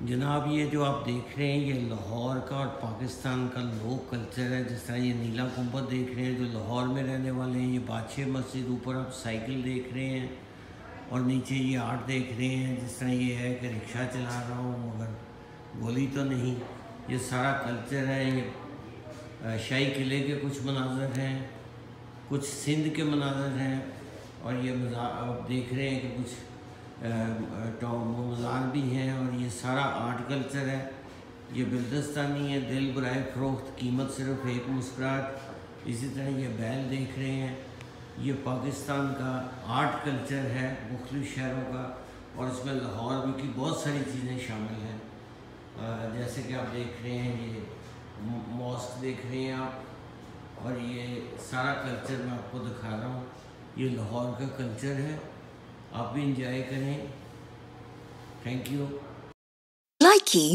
जनाब, ये जो आप देख रहे हैं, ये लाहौर का और पाकिस्तान का लोक कल्चर है, जिस तरह ये नीला गुंबद देख रहे हैं, जो लाहौर में रहने वाले हैं, ये बादशाह मस्जिद ऊपर आप साइकिल देख रहे हैं और नीचे ये आर्ट देख रहे हैं, जिस तरह ये है कि रिक्शा चला रहा हूँ, मगर गोली तो नहीं। ये सारा कल्चर है, ये शाही किले के कुछ मनाजर हैं, कुछ सिंध के मनाजर हैं और ये आप देख रहे हैं कि कुछ मज़ार भी हैं और ये सारा आर्ट कल्चर है। ये बिल्दस्तानी है, दिल बरए फ़रोख्त, कीमत सिर्फ़ एक मुस्कुराहट। इसी तरह ये बैल देख रहे हैं। ये पाकिस्तान का आर्ट कल्चर है मुख्तु शहरों का। और इसमें लाहौर में की बहुत सारी चीज़ें शामिल हैं। जैसे कि आप देख रहे हैं, ये मॉस्क देख रहे हैं आप। और ये सारा कल्चर मैं आपको दिखा रहा हूँ। ये लाहौर का कल्चर है। आप भी इंजॉय करें। Thank you Likee